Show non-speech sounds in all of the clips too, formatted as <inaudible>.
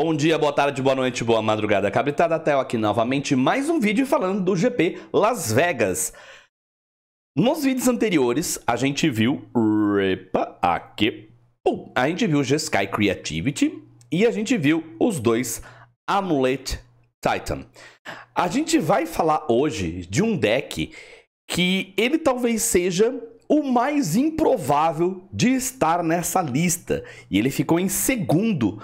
Bom dia, boa tarde, boa noite, boa madrugada, cabritada Tel aqui novamente, mais um vídeo falando do GP Las Vegas. Nos vídeos anteriores, a gente viu... Epa, aqui... A gente viu o G-Sky Creativity e a gente viu os dois Amulet Titan. A gente vai falar hoje de um deck que ele talvez seja o mais improvável de estar nessa lista. E ele ficou em segundo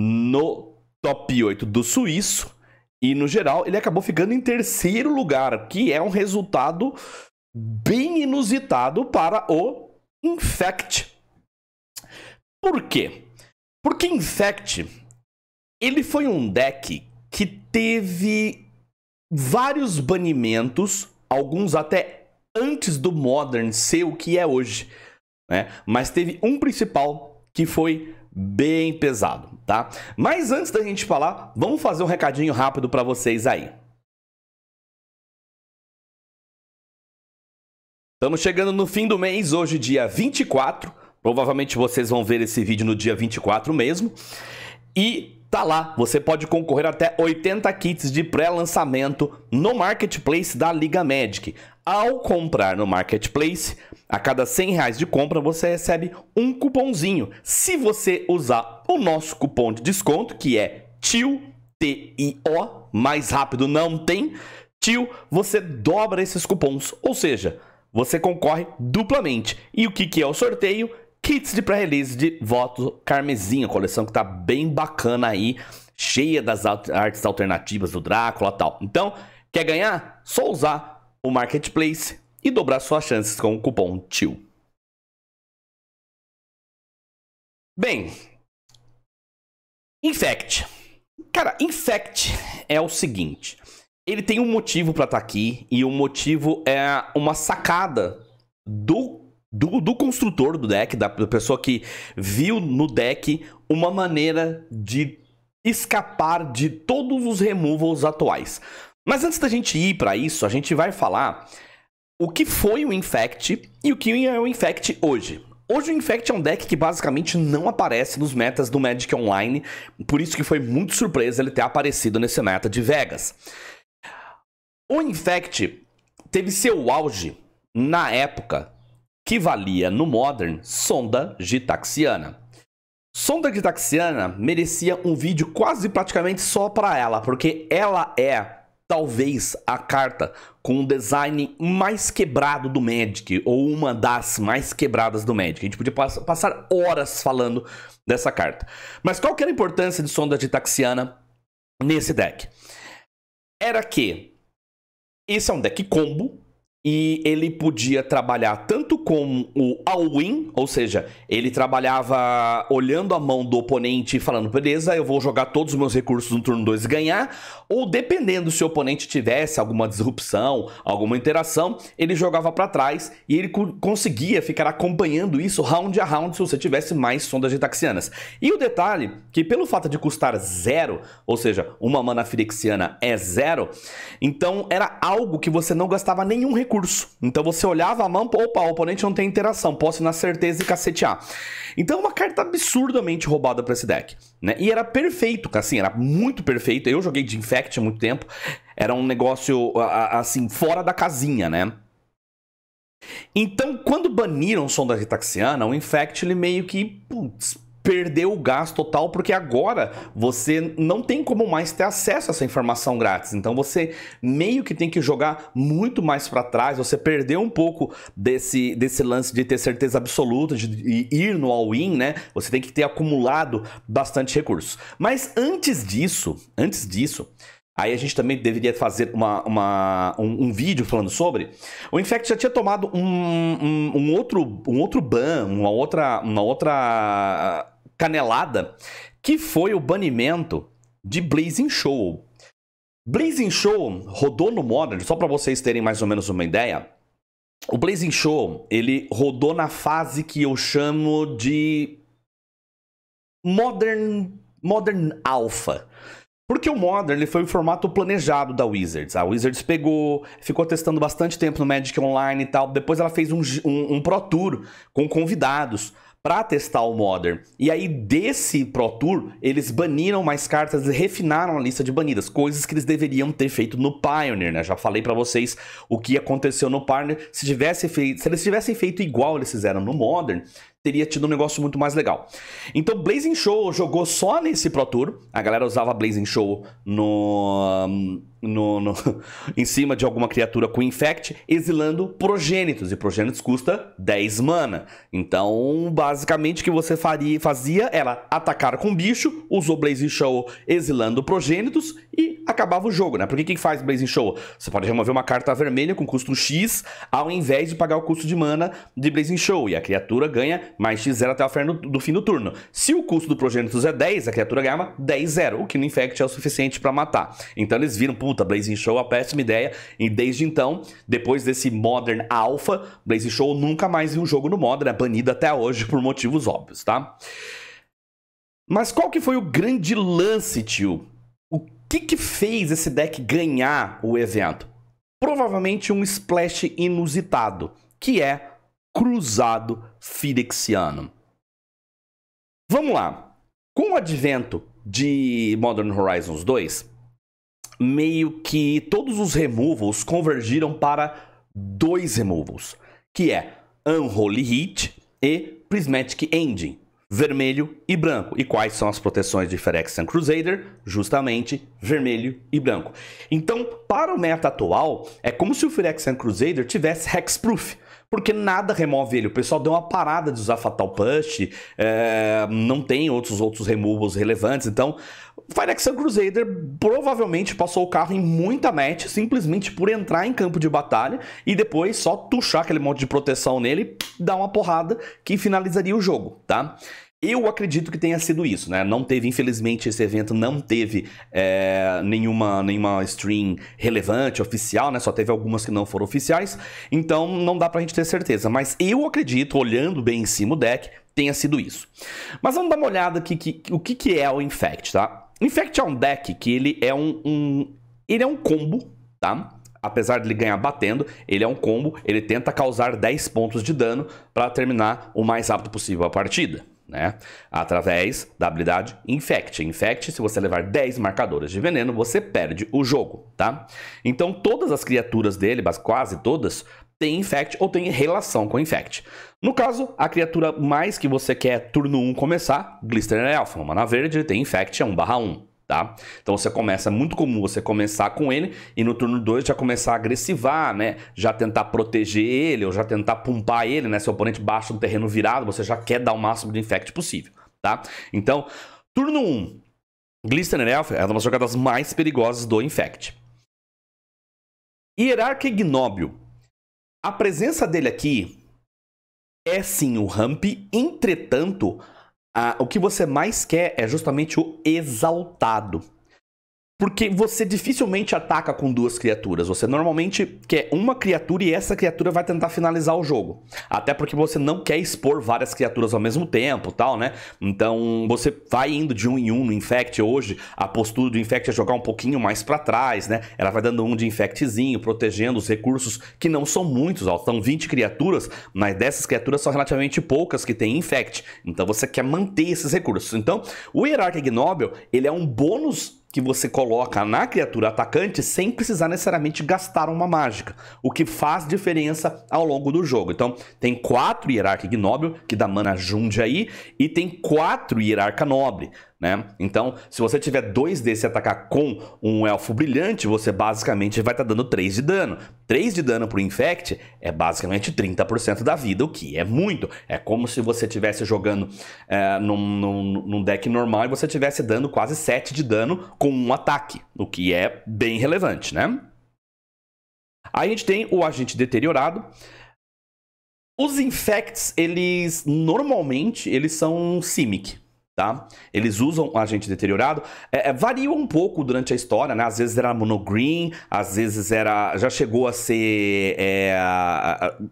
no top 8 do suíço. E no geral, ele acabou ficando em terceiro lugar, que é um resultado bem inusitado para o Infect. Por quê? Porque Infect ele foi um deck que teve vários banimentos, alguns até antes do Modern ser o que é hoje, né? Mas teve um principal que foi bem pesado, tá? Mas antes da gente falar, vamos fazer um recadinho rápido para vocês aí. Estamos chegando no fim do mês, hoje dia 24. Provavelmente vocês vão ver esse vídeo no dia 24 mesmo. E Tá lá, você pode concorrer até 80 kits de pré-lançamento no Marketplace da Liga Magic. Ao comprar no Marketplace, a cada 100 reais de compra você recebe um cupomzinho. Se você usar o nosso cupom de desconto, que é TIO, T-I-O, mais rápido não tem, TIO, você dobra esses cupons. Ou seja, você concorre duplamente. E o que, que é o sorteio? kits de pré-release de Voto Carmesim, coleção que tá bem bacana aí, cheia das artes alternativas do Drácula e tal. Então, quer ganhar? Só usar o Marketplace e dobrar suas chances com o cupom TIL. Bem, Infect. Cara, Infect é o seguinte. Ele tem um motivo para estar tá aqui e o motivo é uma sacada do do, do construtor do deck, da, da pessoa que viu no deck uma maneira de escapar de todos os removals atuais. Mas antes da gente ir para isso, a gente vai falar o que foi o Infect e o que é o Infect hoje. Hoje o Infect é um deck que basicamente não aparece nos metas do Magic Online, por isso que foi muito surpresa ele ter aparecido nesse meta de Vegas. O Infect teve seu auge na época que valia no Modern sonda gitaxiana. Sonda gitaxiana merecia um vídeo quase praticamente só para ela, porque ela é talvez a carta com o design mais quebrado do Magic, ou uma das mais quebradas do Magic. A gente podia passar horas falando dessa carta. Mas qual que era a importância de Sonda Gitaxiana nesse deck? Era que esse é um deck combo, e ele podia trabalhar tanto com o all-in, ou seja, ele trabalhava olhando a mão do oponente e falando, beleza, eu vou jogar todos os meus recursos no turno 2 e ganhar, ou dependendo se o oponente tivesse alguma disrupção, alguma interação, ele jogava para trás e ele conseguia ficar acompanhando isso round a round se você tivesse mais sondas gitaxianas. E o detalhe, que pelo fato de custar zero, ou seja, uma mana firexiana é zero, então era algo que você não gastava nenhum recurso recurso. Então você olhava a mão, opa, o oponente não tem interação, posso ir na certeza e cacetear. Então é uma carta absurdamente roubada para esse deck. Né? E era perfeito, assim, era muito perfeito. Eu joguei de Infect há muito tempo. Era um negócio, assim, fora da casinha, né? Então, quando baniram o som da Ritaxiana, o Infect ele meio que, putz, perdeu o gás total, porque agora você não tem como mais ter acesso a essa informação grátis. Então você meio que tem que jogar muito mais para trás, você perdeu um pouco desse, desse lance de ter certeza absoluta, de ir no all-in, né? Você tem que ter acumulado bastante recursos. Mas antes disso, antes disso, Aí a gente também deveria fazer uma, uma um, um, vídeo falando sobre. O Infect já tinha tomado um, um, um, outro, um outro ban, uma outra, uma outra canelada, que foi o banimento de Blazing Show. Blazing Show rodou no Modern, só para vocês terem mais ou menos uma ideia. O Blazing Show, ele rodou na fase que eu chamo de Modern Modern Alpha. Porque o Modern ele foi o formato planejado da Wizards. A Wizards pegou, ficou testando bastante tempo no Magic Online e tal. Depois ela fez um, um, um Pro Tour com convidados para testar o Modern. E aí, desse Pro Tour, eles baniram mais cartas e refinaram a lista de banidas, coisas que eles deveriam ter feito no Pioneer, né? Já falei para vocês o que aconteceu no Pioneer. Se, tivesse feito, se eles tivessem feito igual eles fizeram no Modern, teria tido um negócio muito mais legal. Então, Blazing Show jogou só nesse Pro Tour. A galera usava Blazing Show no, no, no <laughs> em cima de alguma criatura com Infect, exilando Progênitos. E Progênitos custa 10 mana. Então, basicamente, o que você faria, fazia era atacar com bicho, usou Blazing Show exilando Progênitos e acabava o jogo, né? Porque que faz Blazing Show? Você pode remover uma carta vermelha com custo X, ao invés de pagar o custo de mana de Blazing Show. E a criatura ganha mais X0 até o fim do fim do turno. Se o custo do Progenitus é 10, a criatura ganha 10-0, o que no Infect é o suficiente para matar. Então eles viram, puta, Blazing Show é a péssima ideia, e desde então, depois desse Modern Alpha, Blazing Show nunca mais viu o jogo no Modern, é banido até hoje por motivos óbvios, tá? Mas qual que foi o grande lance, tio? O que que fez esse deck ganhar o evento? Provavelmente um splash inusitado, que é cruzado firexiano. Vamos lá. Com o advento de Modern Horizons 2, meio que todos os removals convergiram para dois removals, que é Unholy Heat e Prismatic Engine, vermelho e branco. E quais são as proteções de Phyrexian Crusader? Justamente vermelho e branco. Então, para o meta atual, é como se o Phyrexian Crusader tivesse Hexproof porque nada remove ele. O pessoal deu uma parada de usar Fatal Push, é, não tem outros outros removals relevantes, então Phyrexian Crusader provavelmente passou o carro em muita match simplesmente por entrar em campo de batalha e depois só tuchar aquele monte de proteção nele, dar uma porrada que finalizaria o jogo, tá? Eu acredito que tenha sido isso, né? Não teve, infelizmente, esse evento não teve é, nenhuma, nenhuma stream relevante, oficial, né? Só teve algumas que não foram oficiais. Então não dá pra gente ter certeza. Mas eu acredito, olhando bem em cima o deck, tenha sido isso. Mas vamos dar uma olhada aqui que, o que, que é o Infect, tá? Infect é um deck que ele é um, um ele é um combo, tá? apesar de ele ganhar batendo, ele é um combo, ele tenta causar 10 pontos de dano para terminar o mais rápido possível a partida né? Através da habilidade Infect. Infect, se você levar 10 marcadores de veneno, você perde o jogo, tá? Então todas as criaturas dele, quase todas, têm Infect ou têm relação com Infect. No caso, a criatura mais que você quer turno 1 começar, Glistener Elf, uma mana verde, tem Infect, é 1/1 tá? Então você começa, é muito comum você começar com ele e no turno 2 já começar a agressivar, né? Já tentar proteger ele ou já tentar pumpar ele, né? Seu oponente baixa no terreno virado, você já quer dar o máximo de infect possível, tá? Então, turno 1, um, Glistener Elf é uma das jogadas mais perigosas do Infect. Hierarca Ignóbil. A presença dele aqui é sim o ramp, entretanto, ah, o que você mais quer é justamente o exaltado. Porque você dificilmente ataca com duas criaturas. Você normalmente quer uma criatura e essa criatura vai tentar finalizar o jogo. Até porque você não quer expor várias criaturas ao mesmo tempo, tal, né? Então você vai indo de um em um no Infect. Hoje a postura do Infect é jogar um pouquinho mais para trás, né? Ela vai dando um de Infectzinho, protegendo os recursos que não são muitos. Ó. São 20 criaturas, mas dessas criaturas são relativamente poucas que têm Infect. Então você quer manter esses recursos. Então o Hierarca Ignóbil, ele é um bônus que você coloca na criatura atacante sem precisar necessariamente gastar uma mágica, o que faz diferença ao longo do jogo. Então, tem quatro Hierarca Ignóbil, que dá mana junde aí, e tem quatro Hierarca Nobre né? Então, se você tiver dois desses e atacar com um elfo brilhante, você basicamente vai estar tá dando 3 de dano. 3 de dano pro Infect é basicamente 30% da vida, o que é muito. É como se você estivesse jogando é, num, num, num, deck normal e você estivesse dando quase 7 de dano com um ataque, o que é bem relevante, né? Aí a gente tem o agente deteriorado. Os infects, eles normalmente eles são Simic, Tá? Eles usam agente deteriorado. É, é, varia um pouco durante a história, né? Às vezes era monogreen, às vezes era. Já chegou a ser é,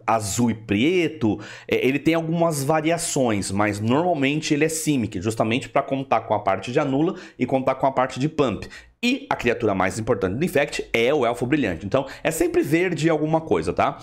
azul e preto. É, ele tem algumas variações, mas normalmente ele é Simic, justamente para contar com a parte de anula e contar com a parte de pump. E a criatura mais importante do Infect é o Elfo Brilhante. Então, é sempre verde alguma coisa, tá?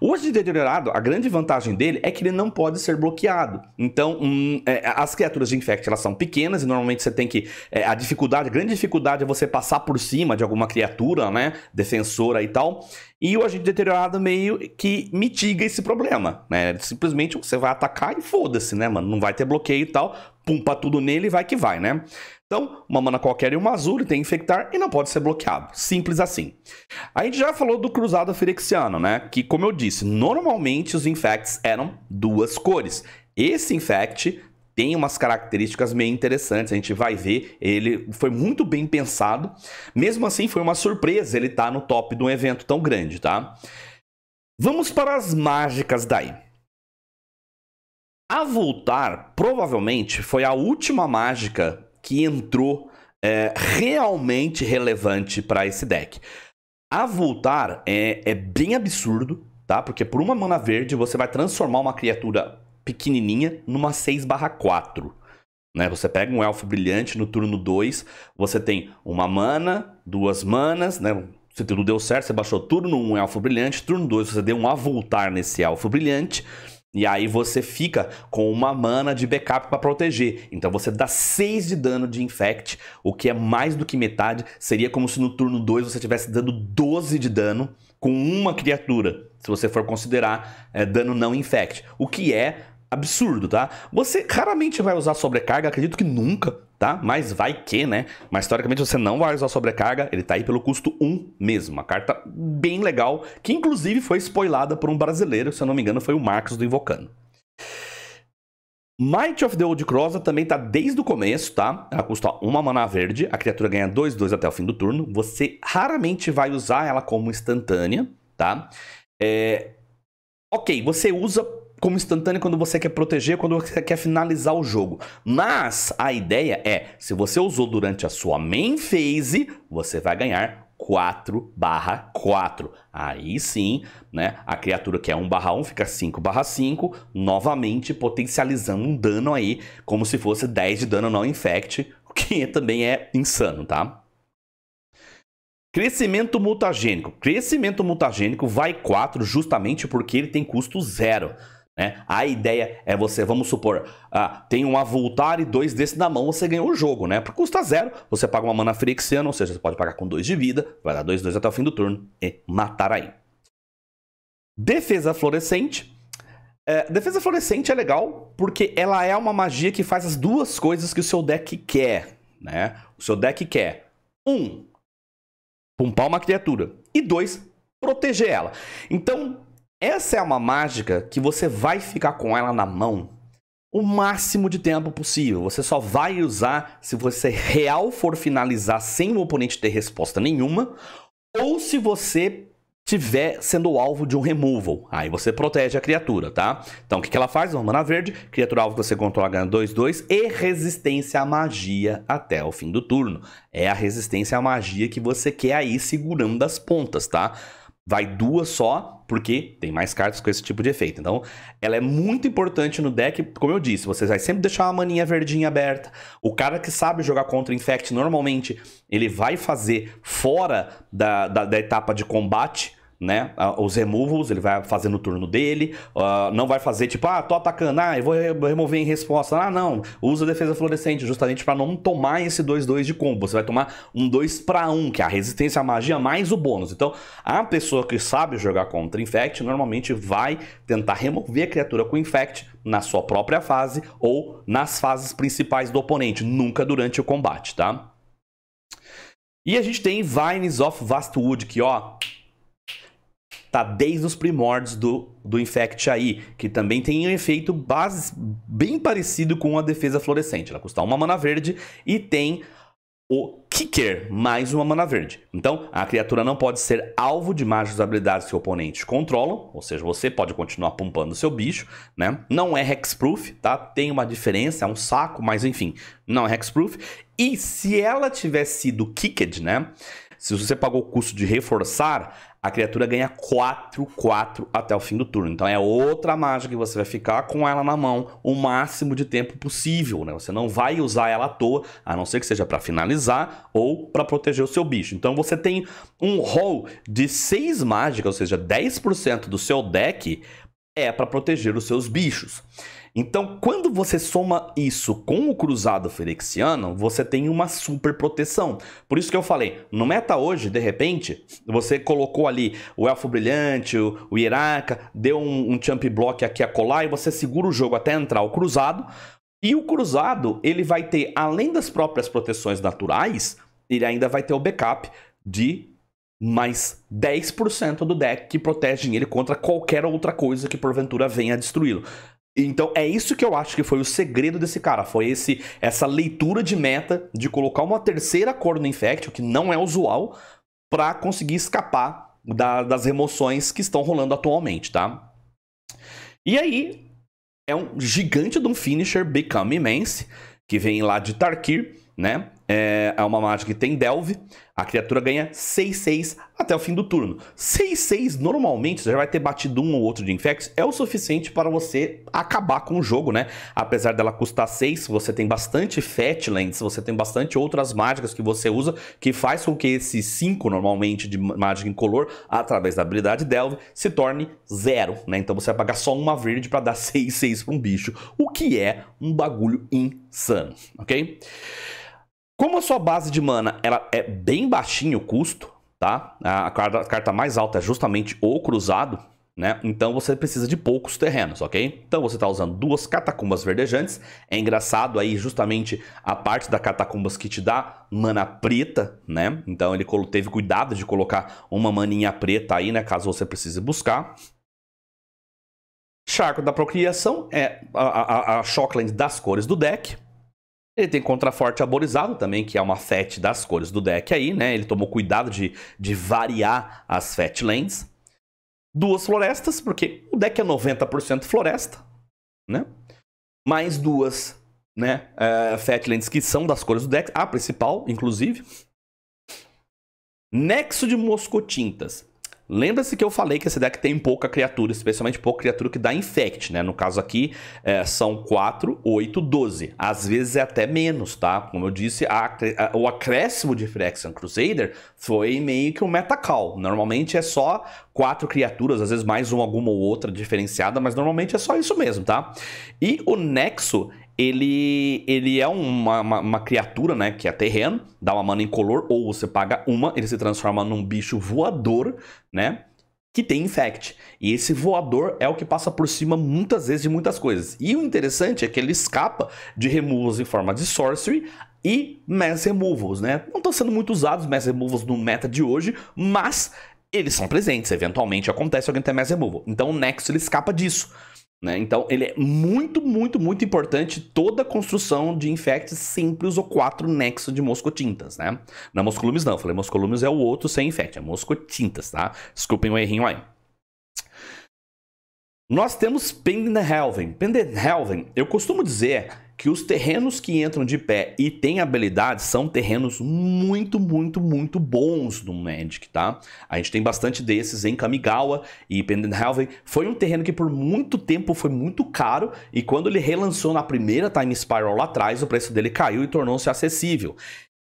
O de Deteriorado, a grande vantagem dele é que ele não pode ser bloqueado. Então, hum, é, as criaturas de Infect, elas são pequenas e normalmente você tem que... É, a dificuldade, a grande dificuldade é você passar por cima de alguma criatura, né? Defensora e tal. E o agente deteriorado meio que mitiga esse problema, né? Simplesmente você vai atacar e foda-se, né, mano? Não vai ter bloqueio e tal. Pumpa tudo nele e vai que vai, né? Então, uma mana qualquer e uma azul, ele tem infectar e não pode ser bloqueado. Simples assim. A gente já falou do cruzado firexiano, né? Que, como eu disse, normalmente os infects eram duas cores. Esse infect tem umas características meio interessantes, a gente vai ver, ele foi muito bem pensado. Mesmo assim, foi uma surpresa ele estar tá no top de um evento tão grande, tá? Vamos para as mágicas daí. A voltar, provavelmente, foi a última mágica que entrou é, realmente relevante para esse deck. A voltar é, é bem absurdo, tá? Porque por uma mana verde você vai transformar uma criatura pequenininha numa 6/4. Né? Você pega um elfo brilhante no turno 2, você tem uma mana, duas manas, né? Se tudo deu certo, você baixou turno 1 um elfo brilhante, turno 2 você deu um avultar nesse elfo brilhante. E aí você fica com uma mana de backup para proteger. Então você dá 6 de dano de infect, o que é mais do que metade. Seria como se no turno 2 você estivesse dando 12 de dano com uma criatura, se você for considerar é, dano não infect. O que é absurdo, tá? Você raramente vai usar sobrecarga, acredito que nunca, tá? Mas vai que, né? Mas historicamente você não vai usar sobrecarga, ele tá aí pelo custo 1 mesmo. Uma carta bem legal, que inclusive foi spoilada por um brasileiro, se eu não me engano, foi o Marcos do Invocando. Might of the Old Cross também tá desde o começo, tá? Ela custa uma mana verde, a criatura ganha 2-2 até o fim do turno. Você raramente vai usar ela como instantânea, tá? É... Ok, você usa como instantâneo quando você quer proteger, quando você quer finalizar o jogo. Mas a ideia é, se você usou durante a sua main phase, você vai ganhar 4 barra 4. Aí sim, né, a criatura que é 1 barra 1 fica 5 barra 5, novamente potencializando um dano aí, como se fosse 10 de dano não infect, o que <laughs> também é insano, tá? Crescimento mutagênico. Crescimento mutagênico vai 4 justamente porque ele tem custo zero. Né? A ideia é você, vamos supor, ah, tem um avultar e dois desse na mão, você ganhou o jogo, né? Por custa zero, você paga uma mana frixiana, ou seja, você pode pagar com dois de vida, vai dar dois, dois até o fim do turno e matar aí. Defesa fluorescente. É, defesa fluorescente é legal porque ela é uma magia que faz as duas coisas que o seu deck quer, né? O seu deck quer, um, pumpar uma criatura, e dois, proteger ela. Então, essa é uma mágica que você vai ficar com ela na mão o máximo de tempo possível. Você só vai usar se você real for finalizar sem o oponente ter resposta nenhuma, ou se você tiver sendo alvo de um removal. Aí você protege a criatura, tá? Então o que, que ela faz? Uma mana verde, criatura alvo que você controla ganha 2-2 e resistência à magia até o fim do turno. É a resistência à magia que você quer aí segurando as pontas, tá? Vai duas só, porque tem mais cartas com esse tipo de efeito. Então, ela é muito importante no deck, como eu disse, você vai sempre deixar uma maninha verdinha aberta. O cara que sabe jogar contra Infect, normalmente, ele vai fazer fora da, da, da etapa de combate, né? Os removals, ele vai fazer no turno dele. Uh, não vai fazer tipo, ah, tô atacando, ah, eu vou remover em resposta. Ah, não, usa defesa fluorescente, justamente para não tomar esse 2-2 de combo. Você vai tomar um 2 para 1, que é a resistência à magia mais o bônus. Então, a pessoa que sabe jogar contra Infect normalmente vai tentar remover a criatura com Infect na sua própria fase ou nas fases principais do oponente, nunca durante o combate, tá? E a gente tem Vines of Vastwood, que ó, tá desde os primórdios do, do Infect aí, que também tem um efeito base, bem parecido com a defesa fluorescente. Ela custa uma mana verde e tem o Kicker, mais uma mana verde. Então, a criatura não pode ser alvo de mágicas habilidades que o oponente controla, ou seja, você pode continuar pumpando seu bicho, né? Não é hexproof, tá? Tem uma diferença, é um saco, mas enfim, não é hexproof. E se ela tiver sido kicked, né? Se você pagou o custo de reforçar, a criatura ganha 4, 4 até o fim do turno. Então é outra mágica que você vai ficar com ela na mão o máximo de tempo possível, né? Você não vai usar ela à toa, a não ser que seja para finalizar ou para proteger o seu bicho. Então você tem um roll de 6 mágicas, ou seja, 10% do seu deck é para proteger os seus bichos. Então, quando você soma isso com o cruzado ferexiano, você tem uma super proteção. Por isso que eu falei, no meta hoje, de repente, você colocou ali o Elfo Brilhante, o, o Iraca, deu um, um block aqui a colar e você segura o jogo até entrar o cruzado. E o cruzado, ele vai ter, além das próprias proteções naturais, ele ainda vai ter o backup de mais 10% do deck que protegem ele contra qualquer outra coisa que porventura venha destruí-lo. Então é isso que eu acho que foi o segredo desse cara. Foi esse essa leitura de meta de colocar uma terceira cor no Infect, o que não é usual, para conseguir escapar da, das remoções que estão rolando atualmente, tá? E aí é um gigante de um finisher Become Immense, que vem lá de Tarkir, né? É, é uma mágica que tem Delve. A criatura ganha 6-6 até o fim do turno. 6-6, normalmente, você já vai ter batido um ou outro de Infects, é o suficiente para você acabar com o jogo, né? Apesar dela custar 6, você tem bastante Fatlands, você tem bastante outras mágicas que você usa, que faz com que esse 5, normalmente, de mágica incolor, através da habilidade Delve, se torne 0, né? Então você vai pagar só uma verde para dar <laughs> 6-6 para um bicho, o que é um bagulho insano, ok? Como a sua base de mana ela é bem baixinho o custo, tá? A carta, a carta mais alta é justamente o cruzado, né? Então você precisa de poucos terrenos, ok? Então você está usando duas catacumbas verdejantes. É engraçado aí justamente a parte da catacumbas que te dá mana preta, né? Então ele teve cuidado de colocar uma maninha preta aí, né? Caso você precise buscar. Charco da Procriação é a, a, a Shockland das cores do deck. Ele tem contraforte arborizado também, que é uma FET das cores do deck aí, né? Ele tomou cuidado de, de variar as FET lands. Duas florestas, porque o deck é 90% floresta, né? Mais duas, né? Uh, FET lands que são das cores do deck. A principal, inclusive. Nexo de Moscotintas. Lembra-se que eu falei que esse deck tem pouca criatura, especialmente pouca criatura que dá infect, né? No caso aqui, é, são 4, 8, 12. Às vezes é até menos, tá? Como eu disse, a, a, o acréscimo de Phyrexian Crusader foi meio que um metacall. Normalmente é só quatro criaturas, às vezes mais uma, alguma ou outra diferenciada, mas normalmente é só isso mesmo, tá? E o Nexo, ele, ele é uma, uma, uma, criatura, né, que é terreno, dá uma mana incolor, ou você paga uma, ele se transforma num bicho voador, né, que tem infect. E esse voador é o que passa por cima muitas vezes de muitas coisas. E o interessante é que ele escapa de removals em forma de sorcery e mass removals, né? Não estão sendo muito usados mass removals no meta de hoje, mas eles são presentes. Eventualmente acontece alguém ter mass removal. Então o Nexus ele escapa disso. Né? Então, ele é muito, muito, muito importante toda construção de infects simples ou quatro nexos de moscotintas, né? É moscolumes não, falei moscolumes é o outro sem infect, é moscotintas, tá? Desculpem o errinho aí. Nós temos Pendenhelven. Pendenhelven, eu costumo dizer que os terrenos que entram de pé e têm habilidade são terrenos muito, muito, muito bons no Magic, tá? A gente tem bastante desses em Kamigawa e Pendenhelven. Foi um terreno que por muito tempo foi muito caro e quando ele relançou na primeira Time Spiral lá atrás, o preço dele caiu e tornou-se acessível.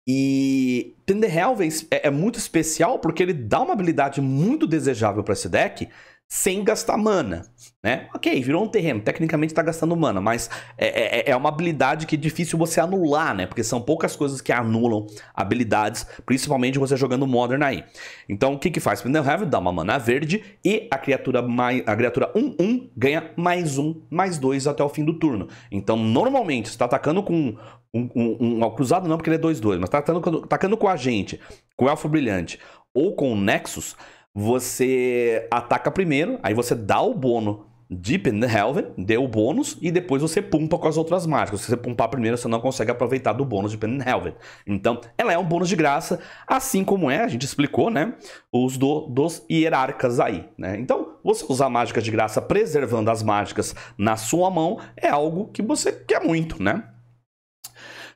E Pendenhelven é, é muito especial porque ele dá uma habilidade muito desejável para esse deck, sem gastar mana, né? Ok, virou um terreno, tecnicamente está gastando mana, mas é, é, é, uma habilidade que é difícil você anular, né? Porque são poucas coisas que anulam habilidades, principalmente você jogando Modern aí. Então, o que que faz? Heaven dá uma mana verde e a criatura mais, a criatura 1-1 ganha mais um, mais dois até o fim do turno. Então, normalmente, você está atacando com um, um, um, um, cruzado não, porque ele é 2-2, mas tá atacando, atacando com a gente, com o Elfo Brilhante ou com o Nexus, você ataca primeiro, aí você dá o bônus de Pendelhaven, deu o bônus, e depois você pumpa com as outras mágicas. Se você pumpar primeiro, você não consegue aproveitar do bônus de Pendelhaven. Então, ela é um bônus de graça, assim como é, a gente explicou, né? Os do, dos hierarcas aí, né? Então, você usar mágicas de graça preservando as mágicas na sua mão é algo que você quer muito, né?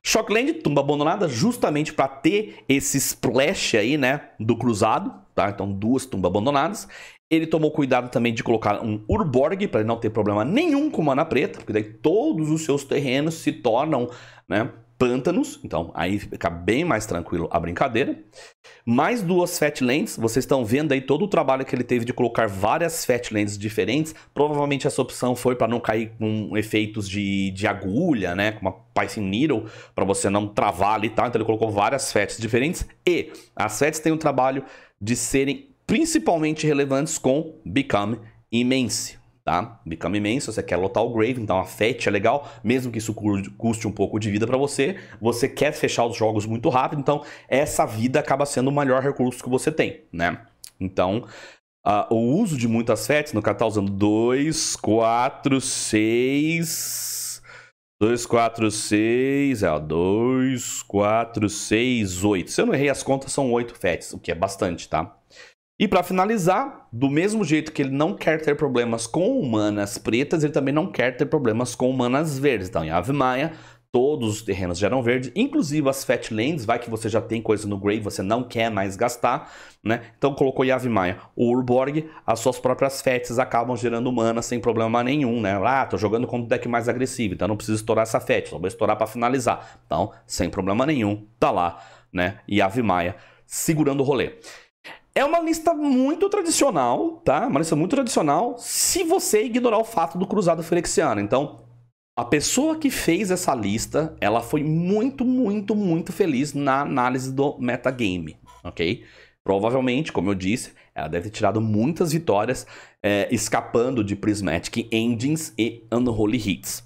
Shockland, tumba abandonada, justamente para ter esse splash aí, né, do cruzado, tá? Então, duas tumbas abandonadas. Ele tomou cuidado também de colocar um Urborg para não ter problema nenhum com mana preta, porque daí todos os seus terrenos se tornam, né, pântanos, então aí fica bem mais tranquilo a brincadeira. Mais duas Fatlands, vocês estão vendo aí todo o trabalho que ele teve de colocar várias Fatlands diferentes. Provavelmente essa opção foi para não cair com efeitos de, de agulha, né, com uma Python Needle, para você não travar ali tal. Então ele colocou várias Fats diferentes. E as Fats têm o trabalho de serem principalmente relevantes com Become Immense tá? Become imenso, você quer lotar o Grave, então a FET é legal, mesmo que isso custe um pouco de vida para você, você quer fechar os jogos muito rápido, então essa vida acaba sendo o maior recurso que você tem, né? Então, uh, o uso de muitas FETs, no caso tá usando 2, 4, 6... 2, 4, 6, é, 2, 4, 6, 8. Se eu não errei as contas, são 8 FETs, o que é bastante, tá? E para finalizar, do mesmo jeito que ele não quer ter problemas com humanas pretas, ele também não quer ter problemas com humanas verdes. Então, em Ave Maia, todos os terrenos geram verde, inclusive as Fat Lands, vai que você já tem coisa no Grave, você não quer mais gastar, né? Então colocou Yave Maia. O Urborg, as suas próprias Fats acabam gerando mana sem problema nenhum, né? Ah, tô jogando com um deck mais agressivo, então não preciso estourar essa Fat, só vou estourar para finalizar. Então, sem problema nenhum, tá lá, né? Yave Maia segurando o rolê. É uma lista muito tradicional, tá? Uma lista muito tradicional, se você ignorar o fato do cruzado ferexiano. Então, a pessoa que fez essa lista, ela foi muito, muito, muito feliz na análise do metagame, ok? Provavelmente, como eu disse, ela deve ter tirado muitas vitórias é, escapando de Prismatic Engines e Unholy Hits.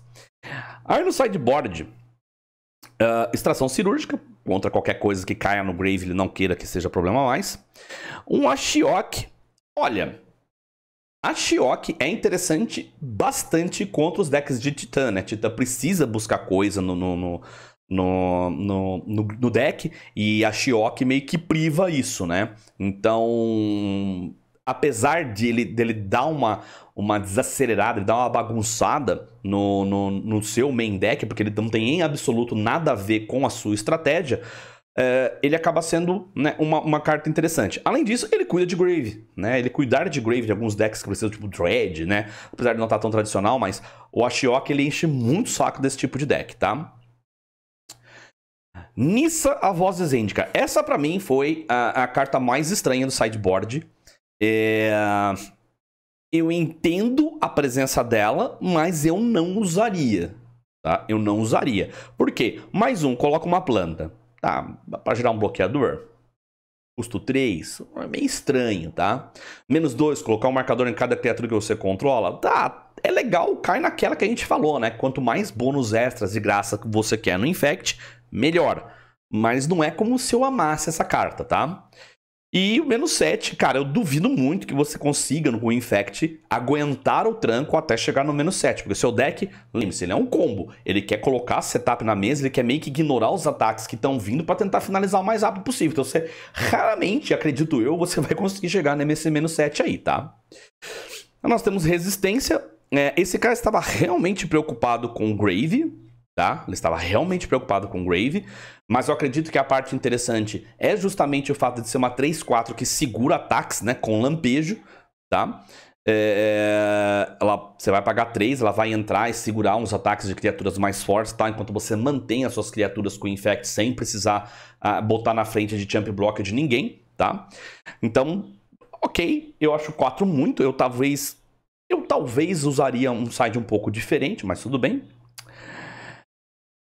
Aí no sideboard, uh, extração cirúrgica, contra qualquer coisa que caia no Grave ele não queira que seja problema mais. Um Ashiok, olha, Ashiok é interessante bastante contra os decks de Titã, né? Titã precisa buscar coisa no, no, no, no, no, no deck e a meio que priva isso, né? Então, apesar de ele, dele dar uma, uma desacelerada, ele dar uma bagunçada no, no, no, seu main deck, porque ele não tem em absoluto nada a ver com a sua estratégia, é, ele acaba sendo né, uma, uma carta interessante. Além disso, ele cuida de Grave, né? Ele cuidar de Grave de alguns decks que precisam, tipo Dread, né? Apesar de não estar tão tradicional, mas o Ashiok ele enche muito saco desse tipo de deck, tá? Nissa, a voz de Zendika. Essa para mim foi a, a, carta mais estranha do sideboard. É eu entendo a presença dela, mas eu não usaria. Tá? Eu não usaria. Por quê? Mais um, coloca uma planta. Tá, para gerar um bloqueador. Custo 3, é meio estranho, tá? Menos 2, colocar um marcador em cada criatura que você controla. Tá, é legal, cai naquela que a gente falou, né? Quanto mais bônus extras de graça que você quer no Infect, melhor. Mas não é como se eu amasse essa carta, tá? E o menos 7, cara, eu duvido muito que você consiga no Infect aguentar o tranco até chegar no menos 7. Porque o seu deck, lembre-se, ele é um combo. Ele quer colocar setup na mesa, ele quer meio que ignorar os ataques que estão vindo para tentar finalizar o mais rápido possível. Então você, raramente, acredito eu, você vai conseguir chegar nesse menos 7 aí, tá? Nós temos resistência. É, esse cara estava realmente preocupado com Grave, tá? Ele estava realmente preocupado com Grave, mas eu acredito que a parte interessante é justamente o fato de ser uma 3-4 que segura ataques, né? Com lampejo, tá? É, ela, você vai pagar 3, ela vai entrar e segurar uns ataques de criaturas mais fortes, tá? Enquanto você mantém as suas criaturas com Infect sem precisar uh, botar na frente de Jump Block de ninguém, tá? Então, ok, eu acho 4 muito, eu talvez... Eu talvez usaria um side um pouco diferente, mas tudo bem.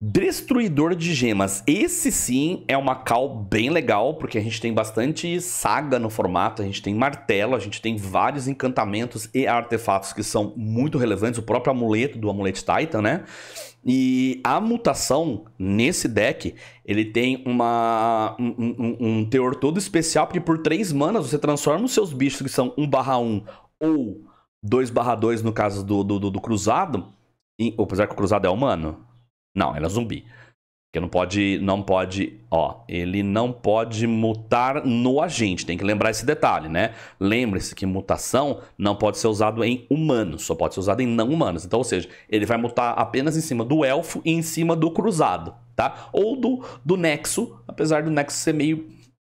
Destruidor de gemas. Esse sim é uma cal bem legal, porque a gente tem bastante saga no formato, a gente tem martelo, a gente tem vários encantamentos e artefatos que são muito relevantes, o próprio amuleto do Amulet Titan, né? E a mutação nesse deck, ele tem uma, um, um, um teor todo especial, porque por 3 manas você transforma os seus bichos que são 1 1 ou 2 2 no caso do, do, do, do cruzado, em, apesar que o cruzado é humano, não, ela é zumbi. Porque não pode, não pode, ó, ele não pode mutar no agente, tem que lembrar esse detalhe, né? Lembre-se que mutação não pode ser usado em humanos, só pode ser usado em não humanos. Então, ou seja, ele vai mutar apenas em cima do elfo e em cima do cruzado, tá? Ou do, do Nexo, apesar do Nexo ser meio,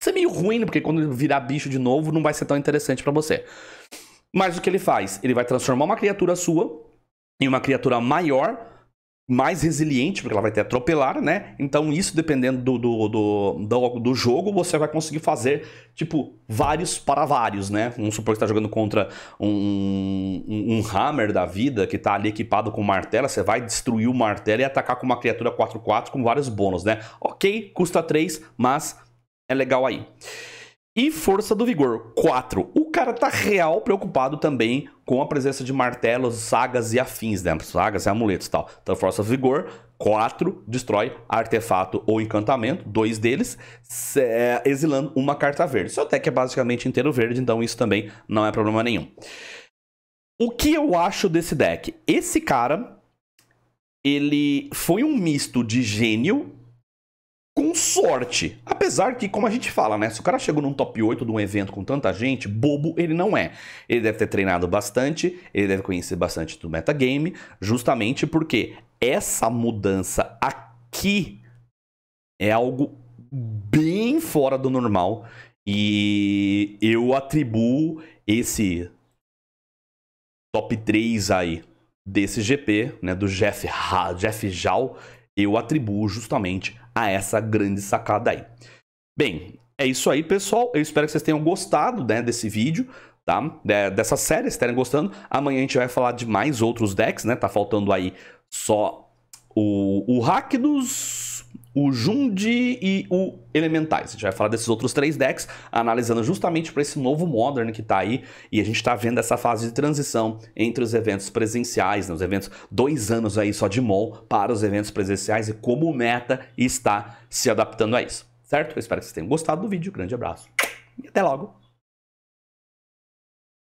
ser meio ruim, né? porque quando virar bicho de novo não vai ser tão interessante para você. Mas o que ele faz? Ele vai transformar uma criatura sua em uma criatura maior mais resiliente, porque ela vai ter atropelar, né? Então, isso dependendo do, do, do, do, do jogo, você vai conseguir fazer, tipo, vários para vários, né? Vamos supor que você tá jogando contra um, um, um, Hammer da vida, que tá ali equipado com martelo, você vai destruir o martelo e atacar com uma criatura 4-4 com vários bônus, né? Ok, custa 3, mas é legal aí. E força do vigor, 4. O cara tá real preocupado também com a presença de martelos, sagas e afins, né? Sagas e amuletos e tal. Então, força do vigor, 4, destrói artefato ou encantamento, dois deles, é, exilando uma carta verde. Seu deck é basicamente inteiro verde, então isso também não é problema nenhum. O que eu acho desse deck? Esse cara, ele foi um misto de gênio com sorte. Apesar que, como a gente fala, né? Se o cara chegou num top 8 de um evento com tanta gente, bobo ele não é. Ele deve ter treinado bastante, ele deve conhecer bastante do metagame, justamente porque essa mudança aqui é algo bem fora do normal. E eu atribuo esse top 3 aí desse GP, né, do Jeff, Jeff Jal, eu atribuo justamente a essa grande sacada aí. Bem, é isso aí, pessoal. Eu espero que vocês tenham gostado né, desse vídeo. Tá? Dessa série, se estiverem gostando. Amanhã a gente vai falar de mais outros decks, né? Tá faltando aí só o, o Rakdos, o Jundi e o Elementais. A gente vai falar desses outros três decks, analisando justamente para esse novo Modern que tá aí. E a gente tá vendo essa fase de transição entre os eventos presenciais, né? os eventos dois anos aí só de MOL para os eventos presenciais e como o meta está se adaptando a isso. Certo? Eu espero que vocês tenham gostado do vídeo. Grande abraço e até logo!